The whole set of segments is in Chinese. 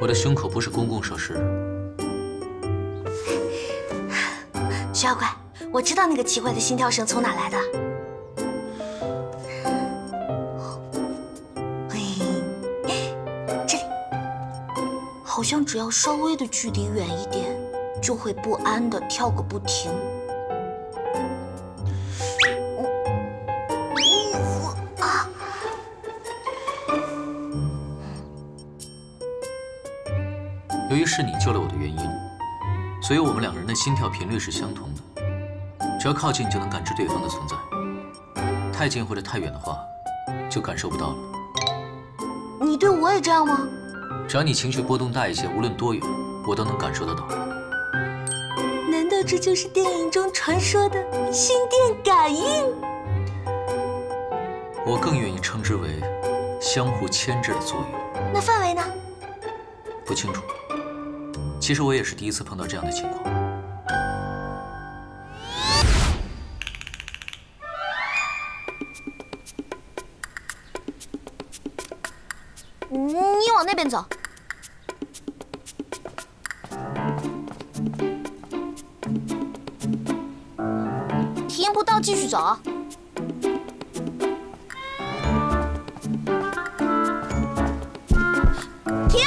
我的胸口不是公共设施。徐小怪，我知道那个奇怪的心跳声从哪来的。这里，好像只要稍微的距离远一点，就会不安的跳个不停。由于是你救了我的原因，所以我们两个人的心跳频率是相同的。只要靠近就能感知对方的存在，太近或者太远的话，就感受不到了。你对我也这样吗？只要你情绪波动大一些，无论多远，我都能感受得到。难道这就是电影中传说的心电感应？我更愿意称之为相互牵制的作用。那范围呢？不清楚。其实我也是第一次碰到这样的情况。你往那边走。听不到，继续走。停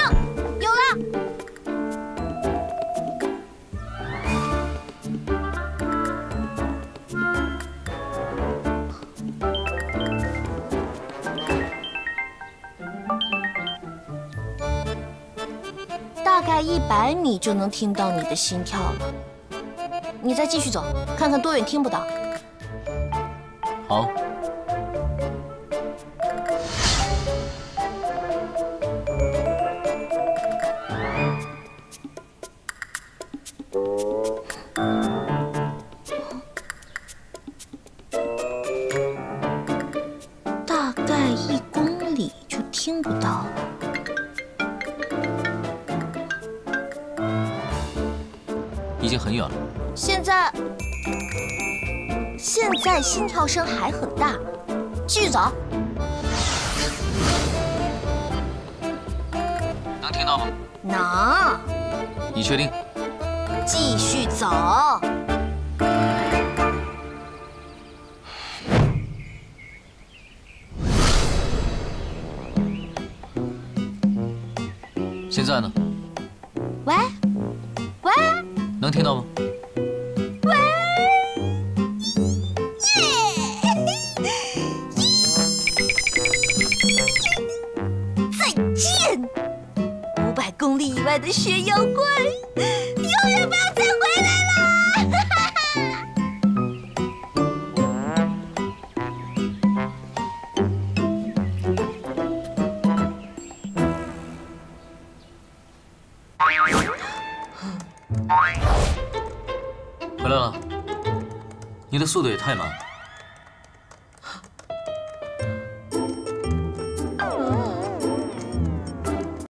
大概一百米就能听到你的心跳了。你再继续走，看看多远听不到。好。大概一公里就听不到了。已经很远了。现在，现在心跳声还很大，继续走。能听到吗？能。你确定？继续走。现在呢？能听到吗？喂！再见，五百公里以外的雪妖怪，永远不要再回来了！回来了，你的速度也太慢了。